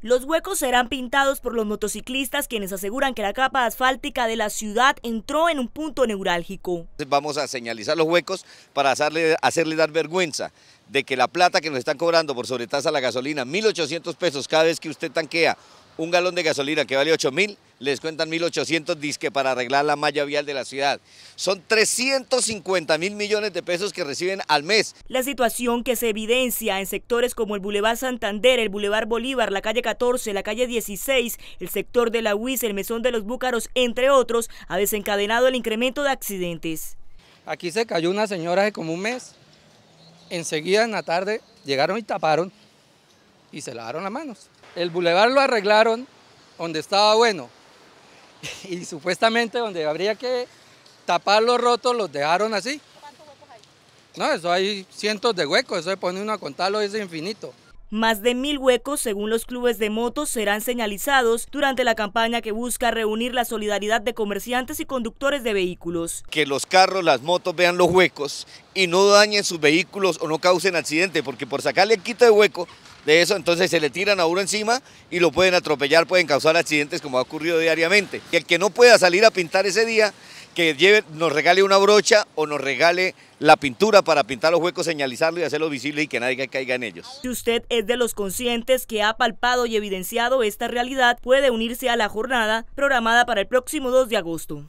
Los huecos serán pintados por los motociclistas quienes aseguran que la capa asfáltica de la ciudad entró en un punto neurálgico. Vamos a señalizar los huecos para hacerle, hacerle dar vergüenza de que la plata que nos están cobrando por sobretasa la gasolina, 1.800 pesos cada vez que usted tanquea un galón de gasolina que vale 8 mil, les cuentan 1.800 disque para arreglar la malla vial de la ciudad. Son 350 mil millones de pesos que reciben al mes. La situación que se evidencia en sectores como el Boulevard Santander, el Boulevard Bolívar, la calle 14, la calle 16, el sector de la UIS, el Mesón de los Búcaros, entre otros, ha desencadenado el incremento de accidentes. Aquí se cayó una señora hace como un mes. Enseguida en la tarde llegaron y taparon y se lavaron las manos. El bulevar lo arreglaron donde estaba bueno y supuestamente donde habría que tapar los rotos los dejaron así. ¿Cuántos huecos hay? No, eso hay cientos de huecos, eso se pone uno a contarlo es infinito. Más de mil huecos, según los clubes de motos, serán señalizados durante la campaña que busca reunir la solidaridad de comerciantes y conductores de vehículos. Que los carros, las motos vean los huecos y no dañen sus vehículos o no causen accidente, porque por sacarle el quito de hueco, de eso, entonces se le tiran a uno encima y lo pueden atropellar, pueden causar accidentes como ha ocurrido diariamente. Y el que no pueda salir a pintar ese día, que lleve, nos regale una brocha o nos regale la pintura para pintar los huecos, señalizarlo y hacerlo visible y que nadie caiga en ellos. Si usted es de los conscientes que ha palpado y evidenciado esta realidad, puede unirse a la jornada programada para el próximo 2 de agosto.